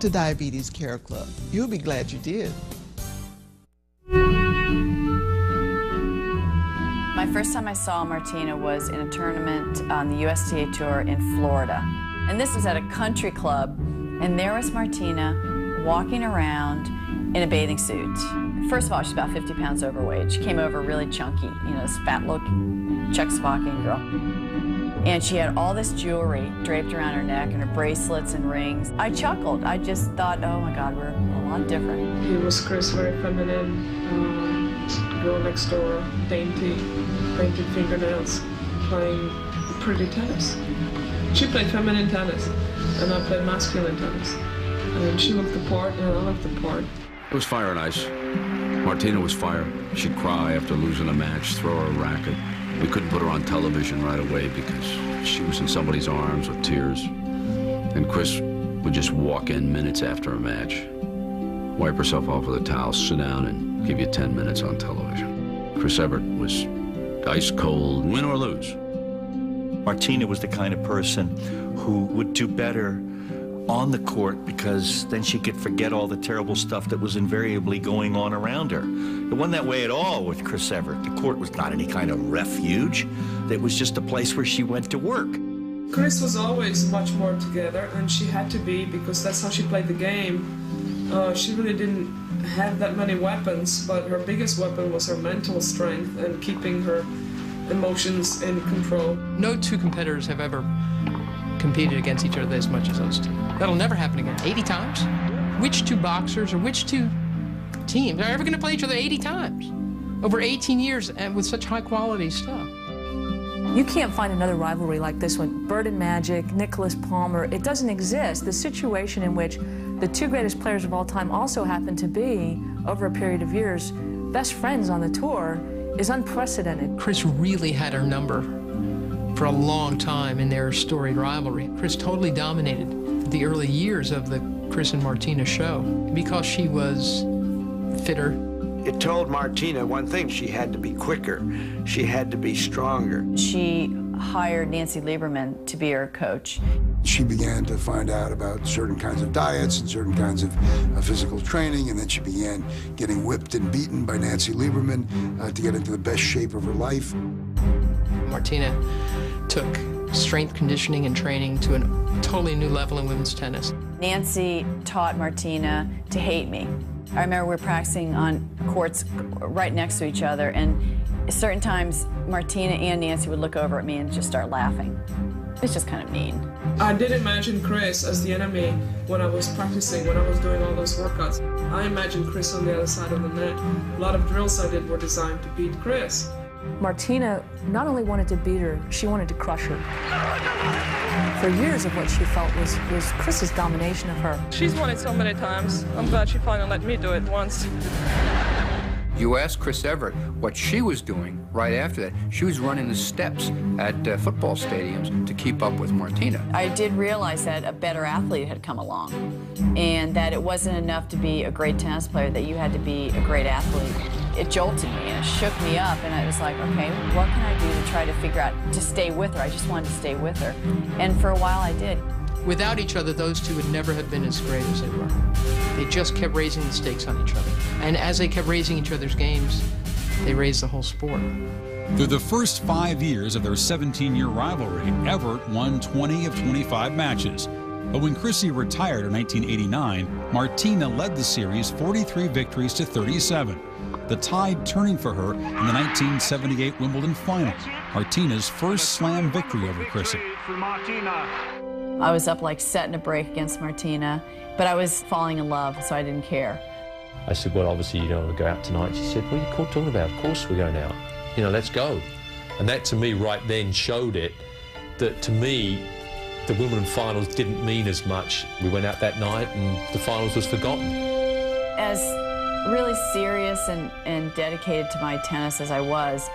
to Diabetes Care Club. You'll be glad you did. My first time I saw Martina was in a tournament on the USTA Tour in Florida. And this was at a country club, and there was Martina walking around in a bathing suit. First of all, she's about 50 pounds overweight. She came over really chunky, you know, this fat look Czechoslovakian girl. And she had all this jewelry draped around her neck and her bracelets and rings. I chuckled. I just thought, oh my God, we're a lot different. He was Chris, very feminine, um, girl next door, dainty, painted fingernails, playing pretty tennis. She played feminine tennis, and I played masculine tennis. And she looked the part, and I looked the part. It was fire and ice. Martina was fire. She'd cry after losing a match, throw her a racket. We couldn't put her on television right away because she was in somebody's arms with tears. And Chris would just walk in minutes after a match, wipe herself off with a towel, sit down, and give you 10 minutes on television. Chris Evert was ice cold, win or lose. Martina was the kind of person who would do better on the court because then she could forget all the terrible stuff that was invariably going on around her. It wasn't that way at all with Chris Evert. The court was not any kind of refuge. It was just a place where she went to work. Chris was always much more together, and she had to be because that's how she played the game. Uh, she really didn't have that many weapons, but her biggest weapon was her mental strength and keeping her emotions in control. No two competitors have ever competed against each other as much as those two. That'll never happen again. 80 times? Which two boxers or which two teams are ever going to play each other 80 times? Over 18 years and with such high quality stuff. You can't find another rivalry like this one. Bird and Magic, Nicklaus Palmer, it doesn't exist. The situation in which the two greatest players of all time also happen to be, over a period of years, best friends on the tour is unprecedented. Chris really had her number for a long time in their storied rivalry. Chris totally dominated the early years of the Chris and Martina show because she was fitter. It told Martina one thing, she had to be quicker. She had to be stronger. She hired Nancy Lieberman to be her coach. She began to find out about certain kinds of diets and certain kinds of uh, physical training, and then she began getting whipped and beaten by Nancy Lieberman uh, to get into the best shape of her life. Martina took strength conditioning and training to a totally new level in women's tennis. Nancy taught Martina to hate me. I remember we were practicing on courts right next to each other, and certain times Martina and Nancy would look over at me and just start laughing. It's just kind of mean. I did imagine Chris as the enemy when I was practicing, when I was doing all those workouts. I imagined Chris on the other side of the net. A lot of drills I did were designed to beat Chris. Martina not only wanted to beat her, she wanted to crush her. For years of what she felt was, was Chris's domination of her. She's won it so many times. I'm glad she finally let me do it once. You asked Chris Evert what she was doing right after that. She was running the steps at uh, football stadiums to keep up with Martina. I did realize that a better athlete had come along and that it wasn't enough to be a great tennis player, that you had to be a great athlete. It jolted me and it shook me up and I was like, okay, what can I do to try to figure out to stay with her? I just wanted to stay with her. And for a while I did. Without each other, those two would never have been as great as they were. They just kept raising the stakes on each other. And as they kept raising each other's games, they raised the whole sport. Through the first five years of their 17-year rivalry, Evert won 20 of 25 matches. But when Chrissy retired in 1989, Martina led the series 43 victories to 37. The tide turning for her in the 1978 Wimbledon final, Martina's first slam victory over Chrissy. I was up like setting a break against Martina, but I was falling in love, so I didn't care. I said, well, obviously, you know, we'll go out tonight. She said, what are you talking about? Of course we're going out. You know, let's go. And that, to me, right then showed it that, to me, the Wimbledon finals didn't mean as much. We went out that night and the finals was forgotten. As really serious and, and dedicated to my tennis as I was,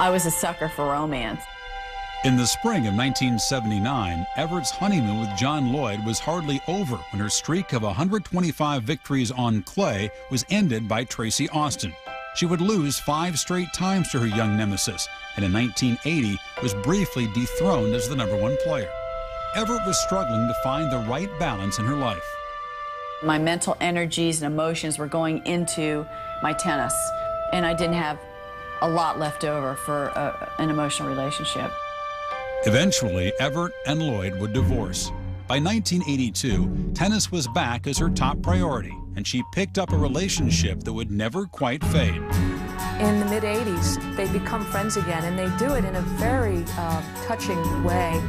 I was a sucker for romance. In the spring of 1979, Evert's honeymoon with John Lloyd was hardly over when her streak of 125 victories on clay was ended by Tracy Austin. She would lose five straight times to her young nemesis, and in 1980 was briefly dethroned as the number one player. Evert was struggling to find the right balance in her life. My mental energies and emotions were going into my tennis, and I didn't have a lot left over for a, an emotional relationship. Eventually, Evert and Lloyd would divorce. By 1982, tennis was back as her top priority, and she picked up a relationship that would never quite fade. In the mid 80s, they become friends again, and they do it in a very uh, touching way.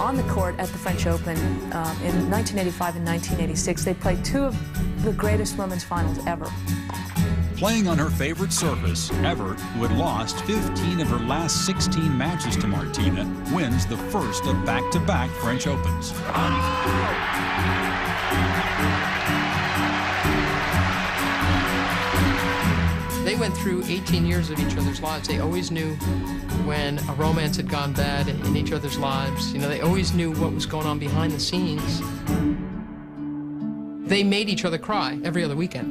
On the court at the French Open uh, in 1985 and 1986, they played two of the greatest women's finals ever. Playing on her favorite surface, Evert, who had lost 15 of her last 16 matches to Martina, wins the first of back-to-back -back French Opens. They went through 18 years of each other's lives. They always knew when a romance had gone bad in each other's lives. You know, they always knew what was going on behind the scenes. They made each other cry every other weekend.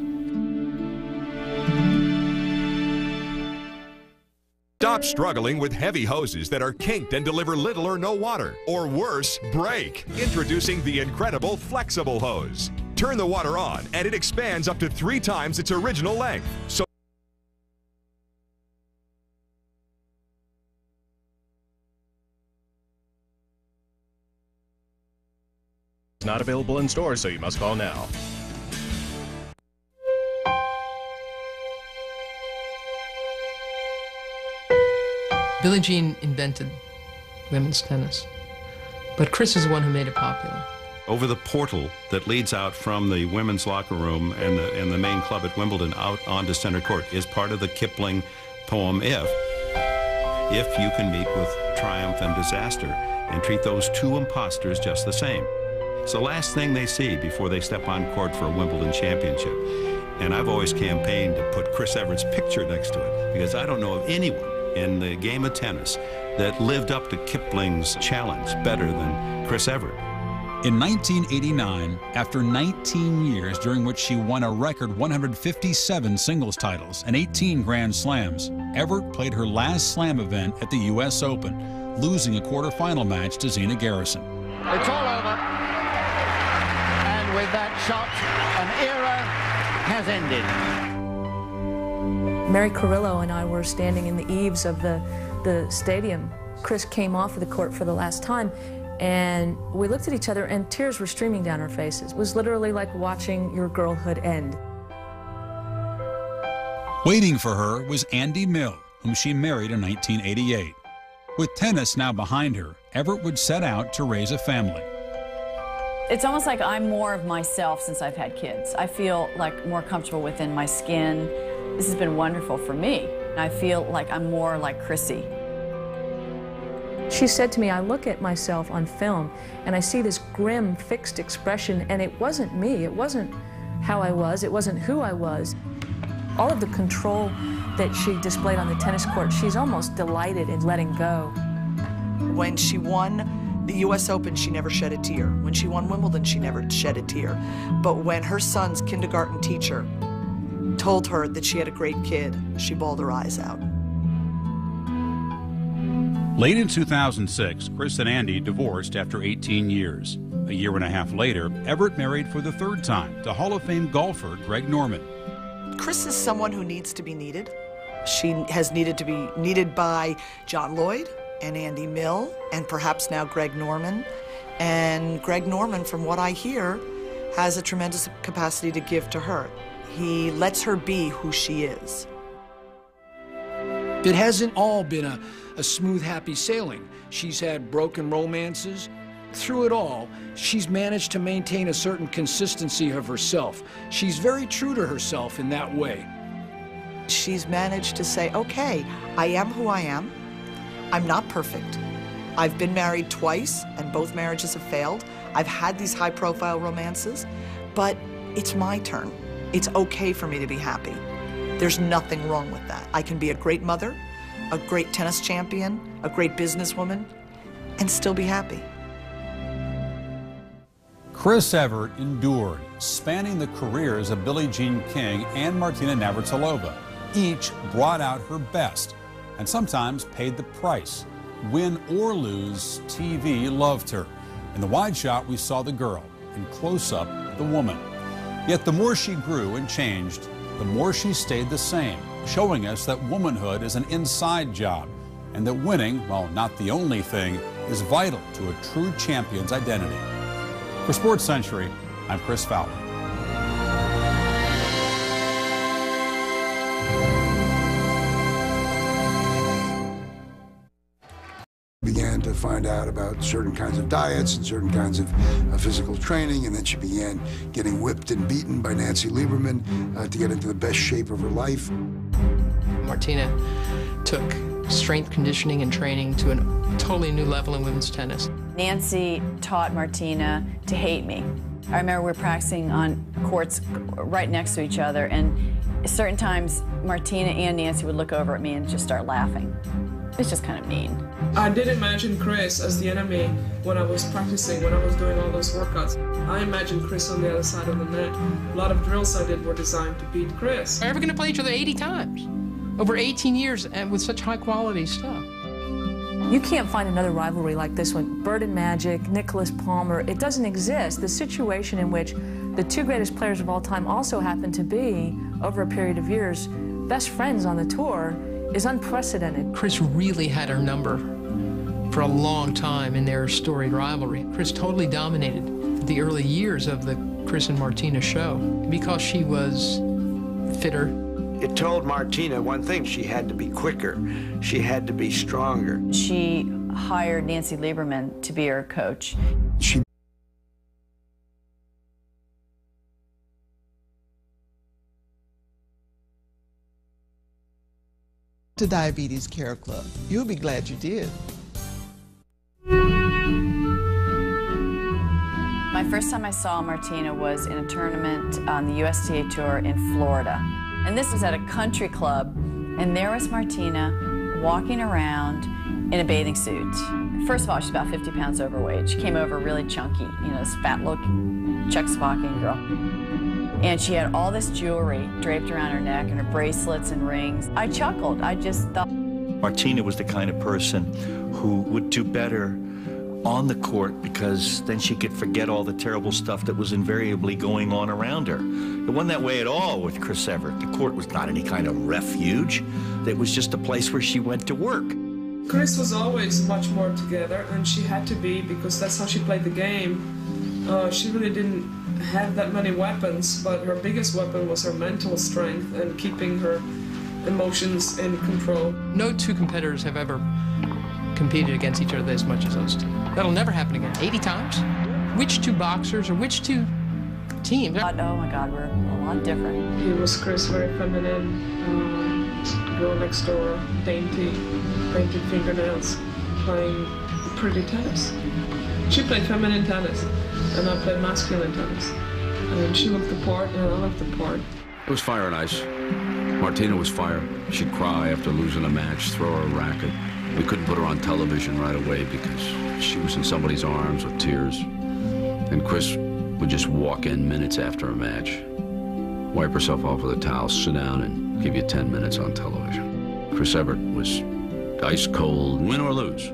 Stop struggling with heavy hoses that are kinked and deliver little or no water. Or worse, break. Introducing the incredible flexible hose. Turn the water on and it expands up to three times its original length. So not available in stores, so you must call now. Billie Jean invented women's tennis, but Chris is the one who made it popular. Over the portal that leads out from the women's locker room and the, and the main club at Wimbledon out onto center court is part of the Kipling poem If. If you can meet with triumph and disaster and treat those two impostors just the same. It's the last thing they see before they step on court for a Wimbledon championship. And I've always campaigned to put Chris Evert's picture next to it because I don't know of anyone in the game of tennis that lived up to Kipling's challenge better than Chris Evert. In 1989, after 19 years during which she won a record 157 singles titles and 18 Grand Slams, Evert played her last slam event at the U.S. Open, losing a quarterfinal match to Zina Garrison. It's all over. And with that shot, an era has ended. Mary Carillo and I were standing in the eaves of the, the stadium. Chris came off of the court for the last time, and we looked at each other, and tears were streaming down our faces. It was literally like watching your girlhood end. Waiting for her was Andy Mill, whom she married in 1988. With tennis now behind her, Evert would set out to raise a family. It's almost like I'm more of myself since I've had kids. I feel like more comfortable within my skin. This has been wonderful for me. I feel like I'm more like Chrissy. She said to me, I look at myself on film and I see this grim, fixed expression, and it wasn't me. It wasn't how I was. It wasn't who I was. All of the control that she displayed on the tennis court, she's almost delighted in letting go. When she won the US Open, she never shed a tear. When she won Wimbledon, she never shed a tear. But when her son's kindergarten teacher told her that she had a great kid, she bawled her eyes out. Late in 2006, Chris and Andy divorced after 18 years. A year and a half later, Evert married for the third time to Hall of Fame golfer Greg Norman. Chris is someone who needs to be needed. She has needed to be needed by John Lloyd and Andy Mill and perhaps now Greg Norman. And Greg Norman, from what I hear, has a tremendous capacity to give to her. He lets her be who she is. It hasn't all been a, a smooth, happy sailing. She's had broken romances. Through it all, she's managed to maintain a certain consistency of herself. She's very true to herself in that way. She's managed to say, okay, I am who I am. I'm not perfect. I've been married twice, and both marriages have failed. I've had these high profile romances, but it's my turn. It's okay for me to be happy. There's nothing wrong with that. I can be a great mother, a great tennis champion, a great businesswoman, and still be happy. Chris Evert endured, spanning the careers of Billie Jean King and Martina Navratilova. Each brought out her best and sometimes paid the price. Win or lose, TV loved her. In the wide shot, we saw the girl. In close up, the woman. Yet the more she grew and changed, the more she stayed the same, showing us that womanhood is an inside job and that winning, while not the only thing, is vital to a true champion's identity. For SportsCentury, I'm Chris Fowler. To find out about certain kinds of diets and certain kinds of uh, physical training, and then she began getting whipped and beaten by Nancy Lieberman uh, to get into the best shape of her life. Martina took strength conditioning and training to a totally new level in women's tennis. Nancy taught Martina to hate me. I remember we were practicing on courts right next to each other, and certain times Martina and Nancy would look over at me and just start laughing. It's just kind of mean. I did imagine Chris as the enemy when I was practicing, when I was doing all those workouts. I imagined Chris on the other side of the net. A lot of drills I did were designed to beat Chris. We're ever going to play each other 80 times? Over 18 years and with such high quality stuff. You can't find another rivalry like this one. Bird and Magic, Nicklaus Palmer, it doesn't exist. The situation in which the two greatest players of all time also happen to be, over a period of years, best friends on the tour is unprecedented. Chris really had her number for a long time in their storied rivalry. Chris totally dominated the early years of the Chris and Martina show because she was fitter. It told Martina one thing she had to be quicker, she had to be stronger. She hired Nancy Lieberman to be her coach. She to Diabetes Care Club. You'll be glad you did. My first time I saw Martina was in a tournament on the USTA Tour in Florida. And this was at a country club, and there was Martina walking around in a bathing suit. First of all, she's about 50 pounds overweight. She came over really chunky, you know, this fat look Czechoslovakian girl. And she had all this jewelry draped around her neck and her bracelets and rings. I chuckled. I just thought. Martina was the kind of person who would do better on the court because then she could forget all the terrible stuff that was invariably going on around her. It wasn't that way at all with Chris Evert. The court was not any kind of refuge. It was just a place where she went to work. Chris was always much more together, and she had to be because that's how she played the game. Uh, she really didn't have that many weapons, but her biggest weapon was her mental strength and keeping her emotions in control. No two competitors have ever competed against each other as much as those two. That'll never happen again. 80 times? Which two boxers or which two teams? Oh my God, we're a lot different. He was Chris, very feminine, um, girl next door, dainty, painted fingernails, playing pretty tennis. She played feminine tennis, and I played masculine tennis. And she looked the part, and I looked the part. It was fire and ice. Martina was fire. She'd cry after losing a match, throw her a racket. We couldn't put her on television right away because she was in somebody's arms with tears. And Chris would just walk in minutes after a match, wipe herself off with a towel, sit down, and give you 10 minutes on television. Chris Evert was ice cold, win or lose.